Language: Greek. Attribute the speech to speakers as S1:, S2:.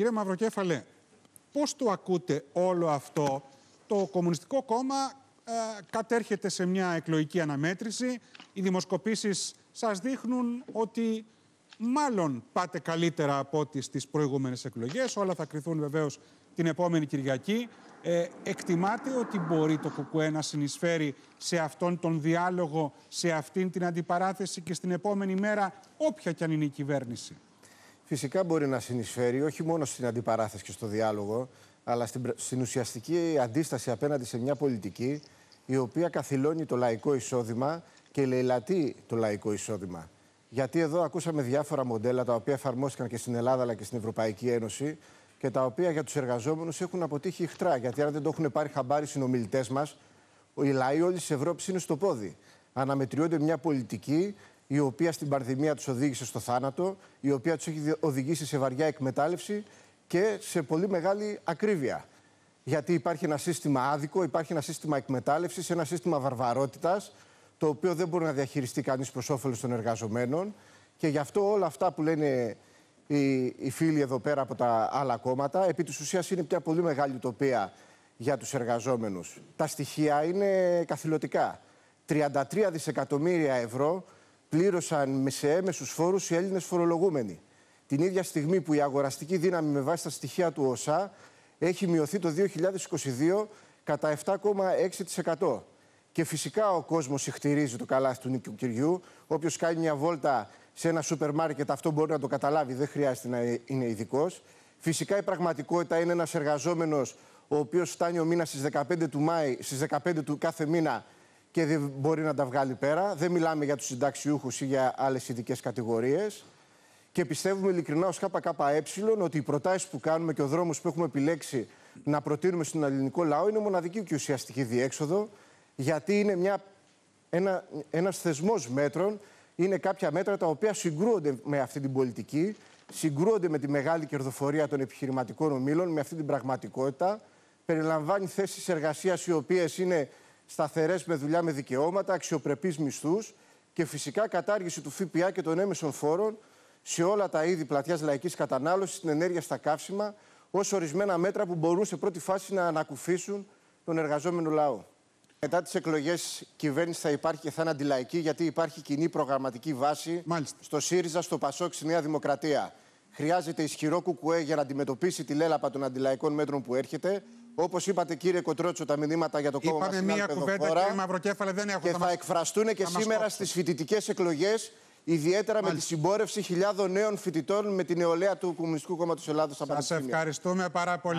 S1: Κύριε Μαυροκέφαλε, πώς το ακούτε όλο αυτό; Το Κομμουνιστικό Κόμμα ε, κατέρχεται σε μια εκλογική αναμέτρηση. Οι δημοσκοπήσεις σας δείχνουν ότι μάλλον πάτε καλύτερα από ό,τι στις προηγούμενες εκλογές. Όλα θα κρυθούν βεβαίως την επόμενη Κυριακή. Ε, εκτιμάτε ότι μπορεί το ΚΚΕ να συνεισφέρει σε αυτόν τον διάλογο, σε αυτήν την αντιπαράθεση και στην επόμενη μέρα, όποια κι αν είναι η κυβέρνηση;
S2: Φυσικά μπορεί να συνεισφέρει όχι μόνο στην αντιπαράθεση και στο διάλογο, αλλά στην, στην ουσιαστική αντίσταση απέναντι σε μια πολιτική η οποία καθυλώνει το λαϊκό εισόδημα και λαιλατεί το λαϊκό εισόδημα. Γιατί εδώ ακούσαμε διάφορα μοντέλα τα οποία εφαρμόστηκαν και στην Ελλάδα αλλά και στην Ευρωπαϊκή Ένωση και τα οποία για τους εργαζόμενους έχουν αποτύχει ηχτρά. Γιατί αν δεν το έχουν πάρει χαμπάρι οι συνομιλητές μας, οι λαοί όλης της Ευρώπης είναι στο πόδι. Αναμετριώνται μια πολιτική η οποία στην πανδημία τους οδήγησε στο θάνατο, η οποία τους έχει οδηγήσει σε βαριά εκμετάλλευση και σε πολύ μεγάλη ακρίβεια. Γιατί υπάρχει ένα σύστημα άδικο, υπάρχει ένα σύστημα εκμετάλλευσης, ένα σύστημα βαρβαρότητας, το οποίο δεν μπορεί να διαχειριστεί κανείς προς όφελος των εργαζομένων. Και γι' αυτό όλα αυτά που λένε οι, οι φίλοι εδώ πέρα από τα άλλα κόμματα, επί της ουσίας είναι μια πολύ μεγάλη utopία για τους εργαζόμενους. Τα στοιχεία είναι καθηλωτικά. 33 δισεκατομμύρια ευρώ πλήρωσαν σε έμεσους φόρους οι Έλληνες φορολογούμενοι. Την ίδια στιγμή που η αγοραστική δύναμη με βάση τα στοιχεία του ΟΣΑ έχει μειωθεί το 2022 κατά 7,6%. Και φυσικά ο κόσμος συχτηρίζει το καλάθι του νοικοκυριού. Όποιος κάνει μια βόλτα σε ένα σούπερ μάρκετ, αυτό μπορεί να το καταλάβει, δεν χρειάζεται να είναι ειδικός. Φυσικά η πραγματικότητα είναι ένας εργαζόμενος ο οποίος φτάνει ο μήνας στις 15 του Μάη, στις 15 του κάθε μήνα και δεν μπορεί να τα βγάλει πέρα. Δεν μιλάμε για τους συνταξιούχους ή για άλλες ειδικές κατηγορίες. Και πιστεύουμε ειλικρινά ως ΚΚΕ ότι οι προτάσεις που κάνουμε και ο δρόμος που έχουμε επιλέξει να προτείνουμε στον ελληνικό λαό είναι μοναδική και ουσιαστική διέξοδο, γιατί είναι μια, ένα, ένας θεσμός μέτρων, είναι κάποια μέτρα τα οποία συγκρούονται με αυτή την πολιτική, συγκρούονται με τη μεγάλη κερδοφορία των επιχειρηματικών ομήλων, με αυτή την πραγματικότητα, περιλαμβάνει θέσεις εργασίας οι οποίες είναι σταθερές με δουλειά με δικαιώματα, αξιοπρεπείς μισθούς και φυσικά κατάργηση του ΦΠΑ και των έμεσων φόρων σε όλα τα είδη πλατιάς λαϊκής κατανάλωσης, στην ενέργεια στα καύσιμα, ως ορισμένα μέτρα που μπορούν σε πρώτη φάση να ανακουφίσουν τον εργαζόμενο λαό. Μετά τις εκλογές, η κυβέρνηση θα υπάρχει και θα είναι αντιλαϊκή, γιατί υπάρχει κοινή προγραμματική βάση
S1: Μάλιστα.
S2: στο ΣΥΡΙΖΑ, στο ΠΑΣΟΚ, στη Νέα Δημοκρατία. Χρειάζεται ισχυρό κουκουέ για να αντιμετωπίσει τη λέλαπα των αντιλαϊκών μέτρων που έρχεται. Όπως είπατε, κύριε Κοτρότσο, τα μηνύματα για το κόμμα
S1: Είπαμε μία κουβέντα, κύριε Μαυροκέφαλε, δεν έχω
S2: Και θα, εκφραστούν και σήμερα στις φοιτητικές εκλογές Ιδιαίτερα με τη συμπόρευση χιλιάδων νέων φοιτητών με την νεολαία του Κομμουνιστικού Κόμματος Ελλάδος.
S1: Σας ευχαριστούμε πάρα πολύ.